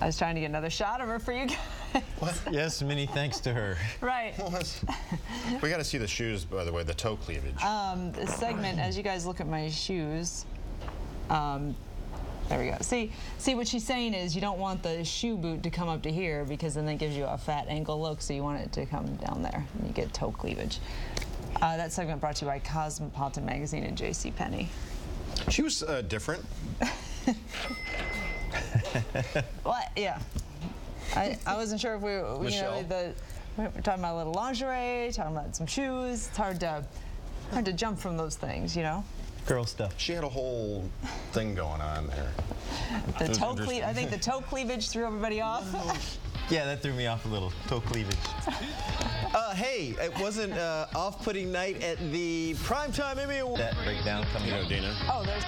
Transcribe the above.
I was trying to get another shot of her for you guys. Yes, many thanks to her. right. we got to see the shoes, by the way, the toe cleavage. Um, this segment, as you guys look at my shoes, um, there we go. See, see what she's saying is you don't want the shoe boot to come up to here because then that gives you a fat ankle look. So you want it to come down there, and you get toe cleavage. Uh, that segment brought to you by Cosmopolitan Magazine and J.C. Penney. she was uh, different. What? Yeah. I, I wasn't sure if we, were, you Michelle? know, the we're talking about a little lingerie, talking about some shoes. It's hard to hard to jump from those things, you know. Girl stuff. She had a whole thing going on there. The was toe cle- interesting. I think the toe cleavage threw everybody off. Yeah, that threw me off a little. Toe cleavage. Uh, hey, it wasn't uh, off-putting night at the Primetime Emmy Award. That breakdown coming You know, up. Deena. oh, there's.